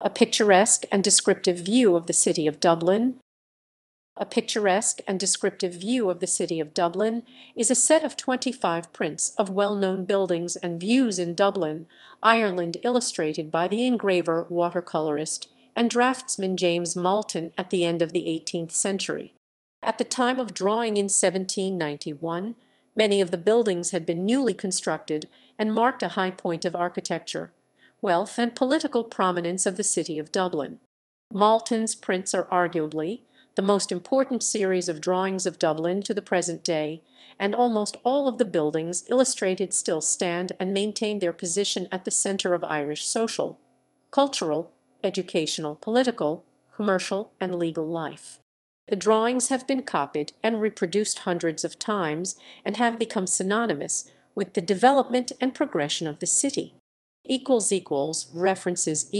A picturesque and descriptive view of the city of Dublin. A picturesque and descriptive view of the city of Dublin is a set of twenty five prints of well known buildings and views in Dublin, Ireland illustrated by the engraver, water colourist, and draughtsman James Malton at the end of the eighteenth century. At the time of drawing in 1791 many of the buildings had been newly constructed and marked a high point of architecture, wealth, and political prominence of the city of Dublin. Malton's prints are arguably the most important series of drawings of Dublin to the present day, and almost all of the buildings illustrated still stand and maintain their position at the centre of Irish social, cultural, educational, political, commercial, and legal life. The drawings have been copied and reproduced hundreds of times, and have become synonymous with the development and progression of the city. Equals equals references